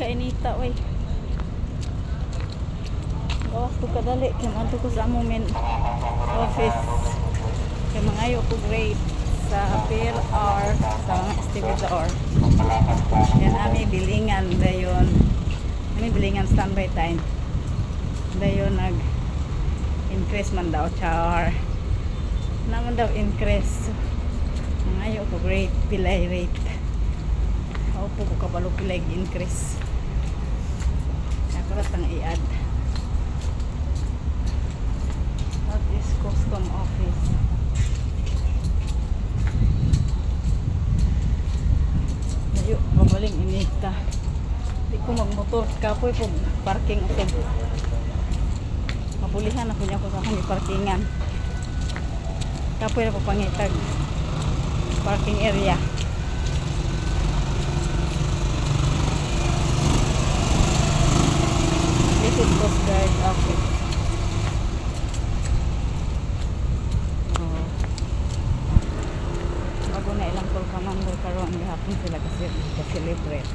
kainita oy. Gawas ko kadali kay manto ko sa among office. Kay mangayo ko grade sa per hour sa mga estimador. Yan ami bilingan dayon. Ami bilingan standby time. Dayon nag increase man daw char. Naman daw increase. Mangayo ko grade pilay rate. Opo ko kabalo pilay increase. Ako ang i-add. That is custom office. Ayo, mabaling inita. Di ko magmotor. Kapoy po parking ako. Mabulihan ako niya ko sa akong parkingan. Kapoy na po pangitag. Parking area. Gihapon sila kasi ka-celebrate.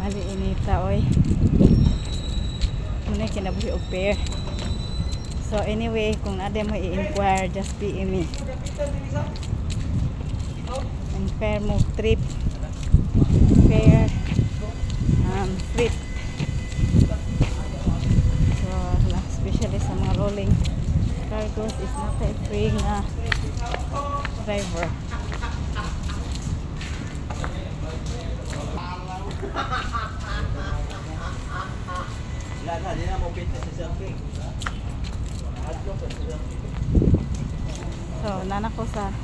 Mali inita oy. Muna kinabuhi og pair. So anyway, kung ade mo i-inquire, just PM me. Inquire mo trip. Fair. Um, trip. So, especially sa mga rolling cargos is not a free nga driver. Wala na, di na mo fitness selfie. Sa selfie. So, nana ko sa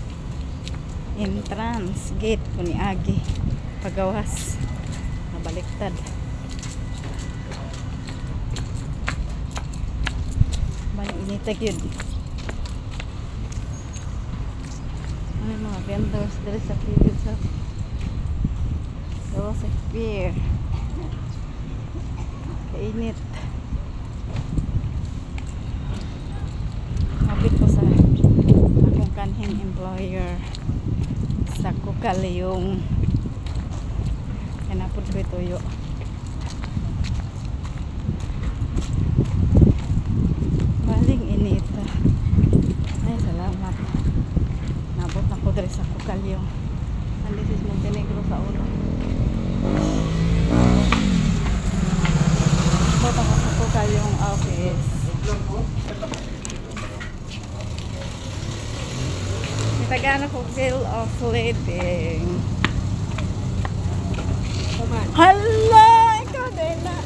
entrance gate ko ni Agi. Pagawas. Nabaliktad. Balik initag yun. Yung mga vendors dali sa previous sa So, sa pier. Kainit. Mabit ko sa akong kanhing employer sa kukal yung kanapod ko ituyo baling inita ay salamat nabot na ko diri sa kukal yung and this is Montenegro sa ulo nabot ako sa kukal yung office Itagana ko bill of lading. Hala! Ikaw din na.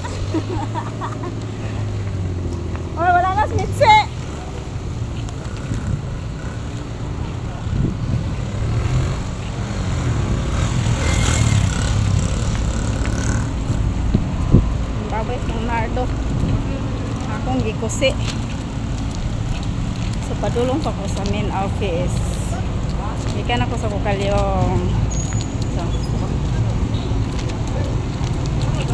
Oy, wala na si Mitse! Babay sa Nardo. Akong gikusi. So, padulong pa ko sa main office. che hanno cosa vocale so.